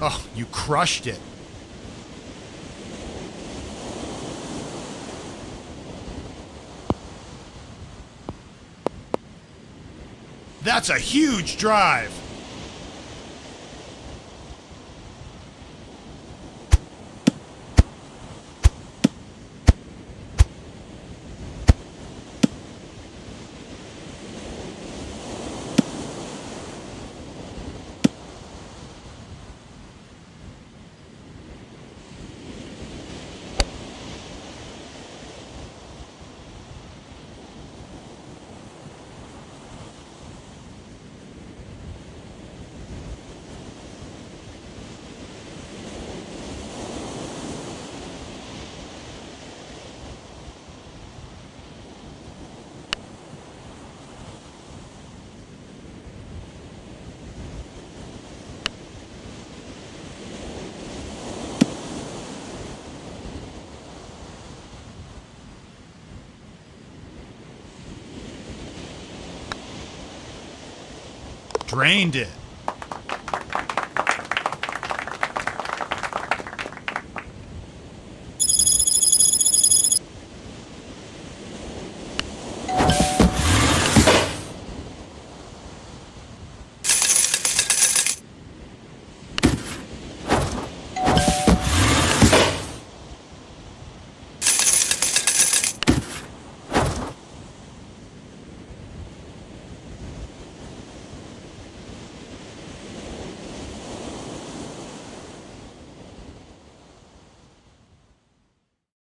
Oh, you crushed it. That's a huge drive. Drained it.